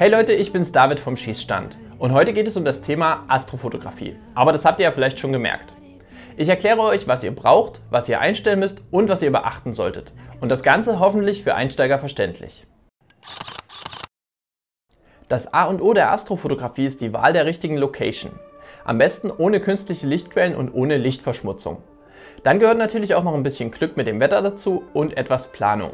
Hey Leute, ich bin's David vom Schießstand und heute geht es um das Thema Astrofotografie. Aber das habt ihr ja vielleicht schon gemerkt. Ich erkläre euch, was ihr braucht, was ihr einstellen müsst und was ihr beachten solltet. Und das Ganze hoffentlich für Einsteiger verständlich. Das A und O der Astrofotografie ist die Wahl der richtigen Location. Am besten ohne künstliche Lichtquellen und ohne Lichtverschmutzung. Dann gehört natürlich auch noch ein bisschen Glück mit dem Wetter dazu und etwas Planung.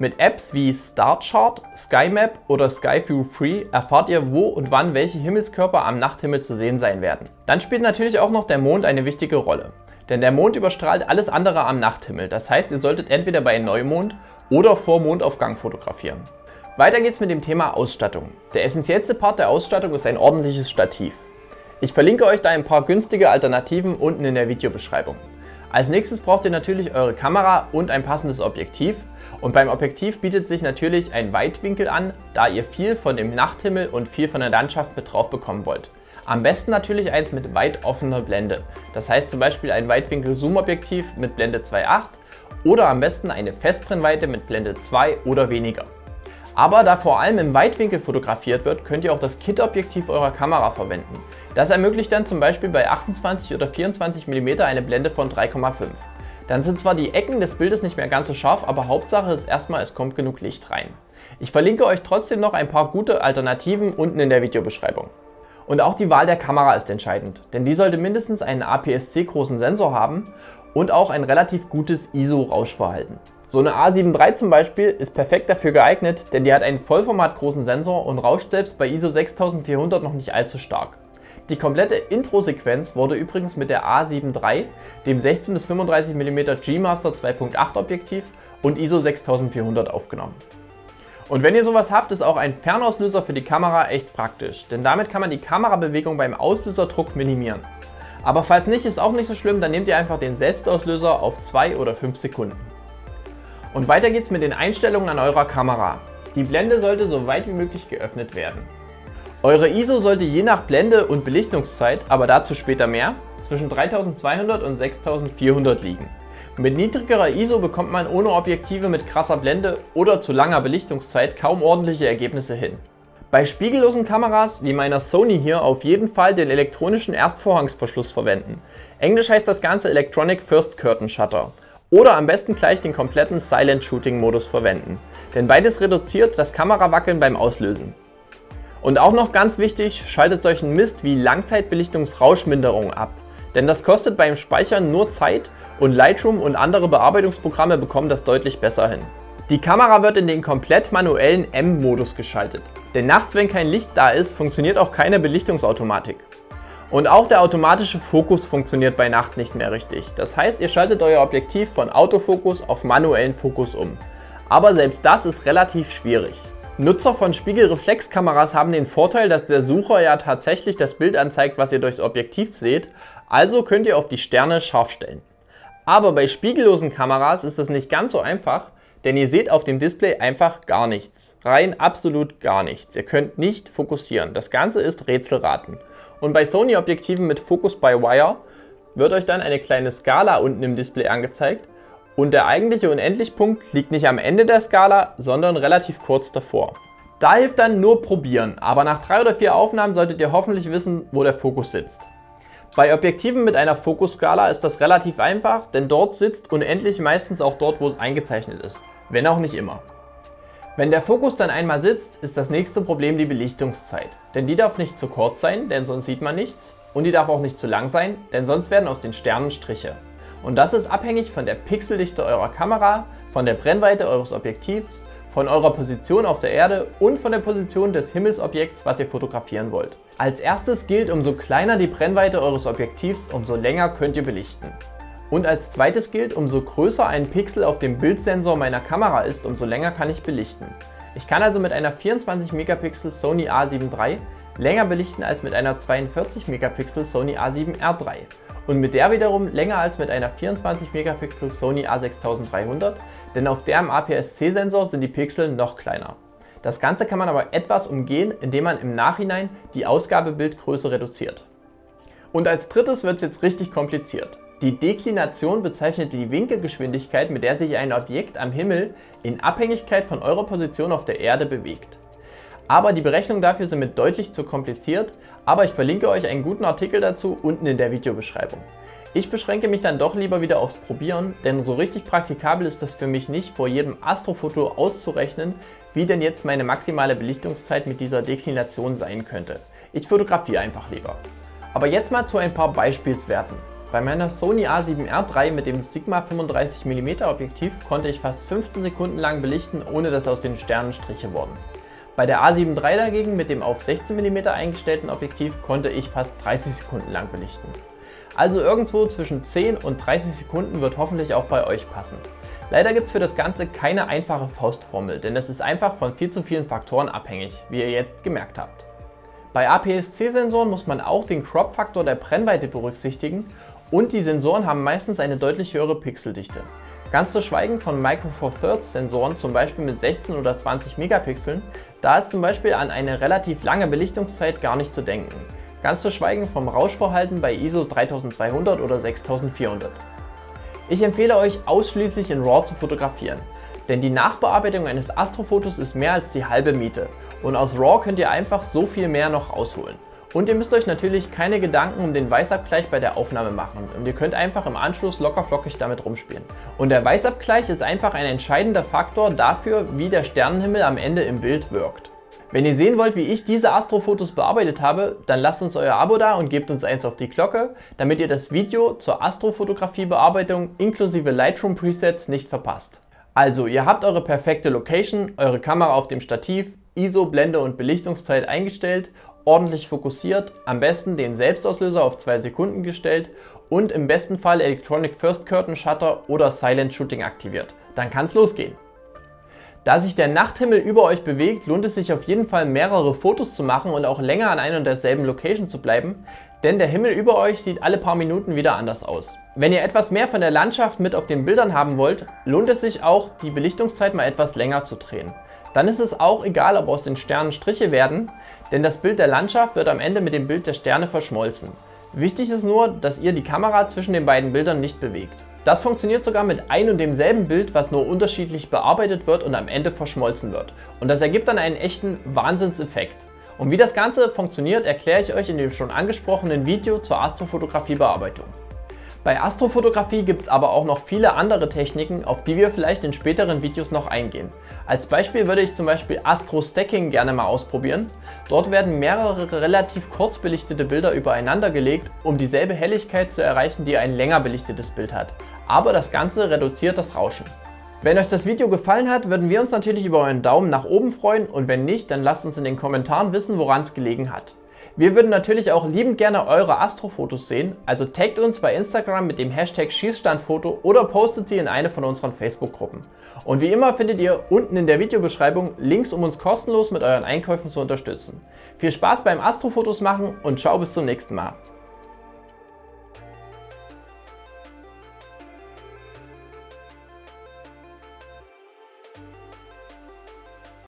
Mit Apps wie StarChart, SkyMap oder SkyView Free erfahrt ihr, wo und wann welche Himmelskörper am Nachthimmel zu sehen sein werden. Dann spielt natürlich auch noch der Mond eine wichtige Rolle. Denn der Mond überstrahlt alles andere am Nachthimmel. Das heißt, ihr solltet entweder bei Neumond oder vor Mondaufgang fotografieren. Weiter geht's mit dem Thema Ausstattung. Der essentiellste Part der Ausstattung ist ein ordentliches Stativ. Ich verlinke euch da ein paar günstige Alternativen unten in der Videobeschreibung. Als nächstes braucht ihr natürlich eure Kamera und ein passendes Objektiv und beim Objektiv bietet sich natürlich ein Weitwinkel an, da ihr viel von dem Nachthimmel und viel von der Landschaft mit drauf bekommen wollt. Am besten natürlich eins mit weit offener Blende. Das heißt zum Beispiel ein Weitwinkel-Zoom-Objektiv mit Blende 2.8 oder am besten eine Festbrennweite mit Blende 2 oder weniger. Aber da vor allem im Weitwinkel fotografiert wird, könnt ihr auch das Kit-Objektiv eurer Kamera verwenden. Das ermöglicht dann zum Beispiel bei 28 oder 24 mm eine Blende von 3,5. Dann sind zwar die Ecken des Bildes nicht mehr ganz so scharf, aber Hauptsache ist erstmal, es kommt genug Licht rein. Ich verlinke euch trotzdem noch ein paar gute Alternativen unten in der Videobeschreibung. Und auch die Wahl der Kamera ist entscheidend, denn die sollte mindestens einen APS-C großen Sensor haben und auch ein relativ gutes ISO-Rauschverhalten. So eine A7 III zum Beispiel ist perfekt dafür geeignet, denn die hat einen Vollformat großen Sensor und rauscht selbst bei ISO 6400 noch nicht allzu stark. Die komplette Intro-Sequenz wurde übrigens mit der A7 III, dem 16 bis 35 mm G-Master 2.8 Objektiv und ISO 6400 aufgenommen. Und wenn ihr sowas habt, ist auch ein Fernauslöser für die Kamera echt praktisch, denn damit kann man die Kamerabewegung beim Auslöserdruck minimieren. Aber falls nicht, ist auch nicht so schlimm, dann nehmt ihr einfach den Selbstauslöser auf 2 oder 5 Sekunden. Und weiter geht's mit den Einstellungen an eurer Kamera. Die Blende sollte so weit wie möglich geöffnet werden. Eure ISO sollte je nach Blende und Belichtungszeit, aber dazu später mehr, zwischen 3200 und 6400 liegen. Mit niedrigerer ISO bekommt man ohne Objektive mit krasser Blende oder zu langer Belichtungszeit kaum ordentliche Ergebnisse hin. Bei spiegellosen Kameras wie meiner Sony hier auf jeden Fall den elektronischen Erstvorhangsverschluss verwenden. Englisch heißt das Ganze Electronic First Curtain Shutter. Oder am besten gleich den kompletten Silent Shooting Modus verwenden. Denn beides reduziert das Kamerawackeln beim Auslösen. Und auch noch ganz wichtig, schaltet solchen Mist wie Langzeitbelichtungsrauschminderung ab. Denn das kostet beim Speichern nur Zeit und Lightroom und andere Bearbeitungsprogramme bekommen das deutlich besser hin. Die Kamera wird in den komplett manuellen M-Modus geschaltet. Denn nachts, wenn kein Licht da ist, funktioniert auch keine Belichtungsautomatik. Und auch der automatische Fokus funktioniert bei Nacht nicht mehr richtig. Das heißt, ihr schaltet euer Objektiv von Autofokus auf manuellen Fokus um. Aber selbst das ist relativ schwierig. Nutzer von Spiegelreflexkameras haben den Vorteil, dass der Sucher ja tatsächlich das Bild anzeigt, was ihr durchs Objektiv seht, also könnt ihr auf die Sterne scharf stellen. Aber bei spiegellosen Kameras ist das nicht ganz so einfach, denn ihr seht auf dem Display einfach gar nichts. Rein absolut gar nichts. Ihr könnt nicht fokussieren. Das Ganze ist Rätselraten. Und bei Sony-Objektiven mit Focus by Wire wird euch dann eine kleine Skala unten im Display angezeigt und der eigentliche Unendlichpunkt liegt nicht am Ende der Skala, sondern relativ kurz davor. Da hilft dann nur probieren, aber nach drei oder vier Aufnahmen solltet ihr hoffentlich wissen, wo der Fokus sitzt. Bei Objektiven mit einer Fokusskala ist das relativ einfach, denn dort sitzt unendlich meistens auch dort, wo es eingezeichnet ist, wenn auch nicht immer. Wenn der Fokus dann einmal sitzt, ist das nächste Problem die Belichtungszeit. Denn die darf nicht zu kurz sein, denn sonst sieht man nichts. Und die darf auch nicht zu lang sein, denn sonst werden aus den Sternen Striche. Und das ist abhängig von der Pixeldichte eurer Kamera, von der Brennweite eures Objektivs, von eurer Position auf der Erde und von der Position des Himmelsobjekts, was ihr fotografieren wollt. Als erstes gilt, umso kleiner die Brennweite eures Objektivs, umso länger könnt ihr belichten. Und als zweites gilt, umso größer ein Pixel auf dem Bildsensor meiner Kamera ist, umso länger kann ich belichten. Ich kann also mit einer 24 Megapixel Sony A7 III länger belichten als mit einer 42 Megapixel Sony A7 R III und mit der wiederum länger als mit einer 24 Megapixel Sony a6300, denn auf deren APS-C-Sensor sind die Pixel noch kleiner. Das Ganze kann man aber etwas umgehen, indem man im Nachhinein die Ausgabebildgröße reduziert. Und als drittes wird es jetzt richtig kompliziert. Die Deklination bezeichnet die Winkelgeschwindigkeit, mit der sich ein Objekt am Himmel in Abhängigkeit von eurer Position auf der Erde bewegt. Aber die Berechnungen dafür sind mir deutlich zu kompliziert, aber ich verlinke euch einen guten Artikel dazu unten in der Videobeschreibung. Ich beschränke mich dann doch lieber wieder aufs Probieren, denn so richtig praktikabel ist das für mich nicht, vor jedem Astrofoto auszurechnen, wie denn jetzt meine maximale Belichtungszeit mit dieser Deklination sein könnte. Ich fotografiere einfach lieber. Aber jetzt mal zu ein paar Beispielswerten. Bei meiner Sony a7R III mit dem Sigma 35mm Objektiv konnte ich fast 15 Sekunden lang belichten, ohne dass aus den Sternen Striche wurden. Bei der A7 III dagegen mit dem auf 16mm eingestellten Objektiv konnte ich fast 30 Sekunden lang belichten. Also irgendwo zwischen 10 und 30 Sekunden wird hoffentlich auch bei euch passen. Leider gibt es für das Ganze keine einfache Faustformel, denn es ist einfach von viel zu vielen Faktoren abhängig, wie ihr jetzt gemerkt habt. Bei APS-C-Sensoren muss man auch den Crop-Faktor der Brennweite berücksichtigen und die Sensoren haben meistens eine deutlich höhere Pixeldichte. Ganz zu schweigen von Micro Four Thirds Sensoren, zum Beispiel mit 16 oder 20 Megapixeln, da ist zum Beispiel an eine relativ lange Belichtungszeit gar nicht zu denken. Ganz zu schweigen vom Rauschverhalten bei ISO 3200 oder 6400. Ich empfehle euch ausschließlich in RAW zu fotografieren, denn die Nachbearbeitung eines Astrofotos ist mehr als die halbe Miete und aus RAW könnt ihr einfach so viel mehr noch rausholen. Und ihr müsst euch natürlich keine Gedanken um den Weißabgleich bei der Aufnahme machen und ihr könnt einfach im Anschluss locker flockig damit rumspielen. Und der Weißabgleich ist einfach ein entscheidender Faktor dafür, wie der Sternenhimmel am Ende im Bild wirkt. Wenn ihr sehen wollt, wie ich diese Astrofotos bearbeitet habe, dann lasst uns euer Abo da und gebt uns eins auf die Glocke, damit ihr das Video zur Astrofotografie-Bearbeitung inklusive Lightroom Presets nicht verpasst. Also, ihr habt eure perfekte Location, eure Kamera auf dem Stativ, ISO, Blende und Belichtungszeit eingestellt ordentlich fokussiert, am besten den Selbstauslöser auf 2 Sekunden gestellt und im besten Fall Electronic First Curtain Shutter oder Silent Shooting aktiviert. Dann kann es losgehen. Da sich der Nachthimmel über euch bewegt, lohnt es sich auf jeden Fall mehrere Fotos zu machen und auch länger an einer und derselben Location zu bleiben, denn der Himmel über euch sieht alle paar Minuten wieder anders aus. Wenn ihr etwas mehr von der Landschaft mit auf den Bildern haben wollt, lohnt es sich auch, die Belichtungszeit mal etwas länger zu drehen. Dann ist es auch egal, ob aus den Sternen Striche werden, denn das Bild der Landschaft wird am Ende mit dem Bild der Sterne verschmolzen. Wichtig ist nur, dass ihr die Kamera zwischen den beiden Bildern nicht bewegt. Das funktioniert sogar mit ein und demselben Bild, was nur unterschiedlich bearbeitet wird und am Ende verschmolzen wird. Und das ergibt dann einen echten Wahnsinnseffekt. Und wie das Ganze funktioniert, erkläre ich euch in dem schon angesprochenen Video zur Astrofotografie-Bearbeitung. Bei Astrofotografie gibt es aber auch noch viele andere Techniken, auf die wir vielleicht in späteren Videos noch eingehen. Als Beispiel würde ich zum Beispiel Astro Stacking gerne mal ausprobieren. Dort werden mehrere relativ kurz belichtete Bilder übereinander gelegt, um dieselbe Helligkeit zu erreichen, die ein länger belichtetes Bild hat. Aber das Ganze reduziert das Rauschen. Wenn euch das Video gefallen hat, würden wir uns natürlich über euren Daumen nach oben freuen und wenn nicht, dann lasst uns in den Kommentaren wissen, woran es gelegen hat. Wir würden natürlich auch liebend gerne eure Astrofotos sehen, also taggt uns bei Instagram mit dem Hashtag Schießstandfoto oder postet sie in eine von unseren Facebook-Gruppen. Und wie immer findet ihr unten in der Videobeschreibung Links, um uns kostenlos mit euren Einkäufen zu unterstützen. Viel Spaß beim Astrofotos machen und ciao bis zum nächsten Mal.